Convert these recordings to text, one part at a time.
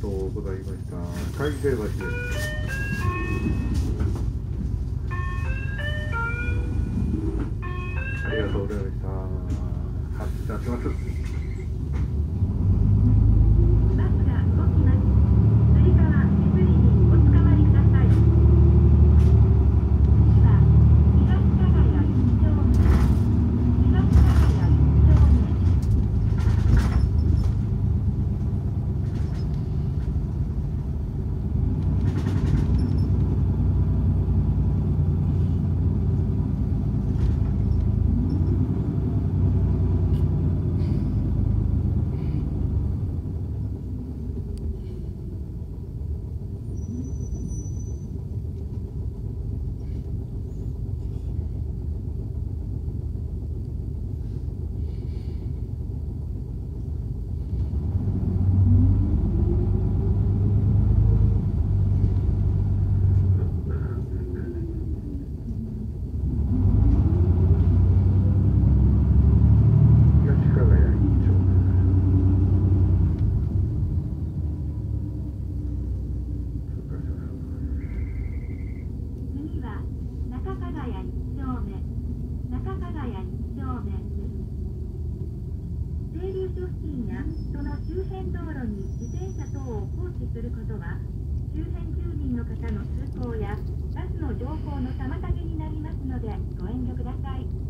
とうございました。会議制で。所付近やその周辺道路に自転車等を放置することは周辺住民の方の通行やバスの乗降の妨げになりますのでご遠慮ください。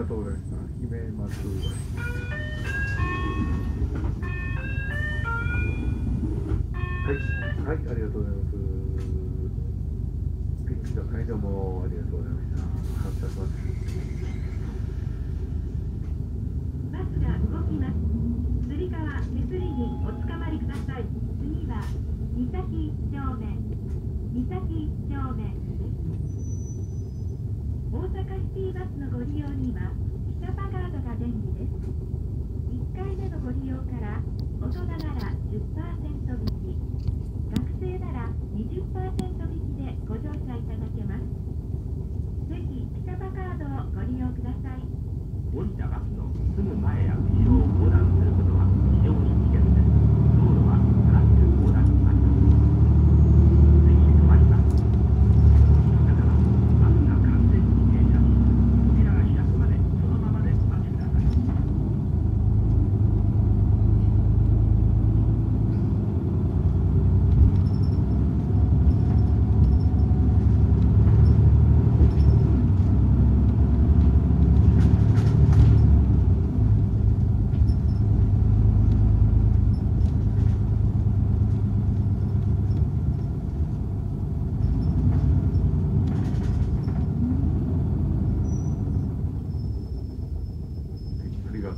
がとうございました。姫松。はい、はい、ありがとうございます。ピッチの会場もありがとうございました。感謝します。バスが動きます。釣り川手すりにおつかまりください。次は三崎一丁目。三崎一丁目。阪シティバスのご利用にはピカパカードが便利です。1回目のご利用から大人なら10%引き学生なら20%引きでご乗車いただけますぜひピカパカードをご利用ください降りたバスのすぐ前や後ろを横断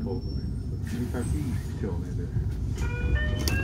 と難しい照明で。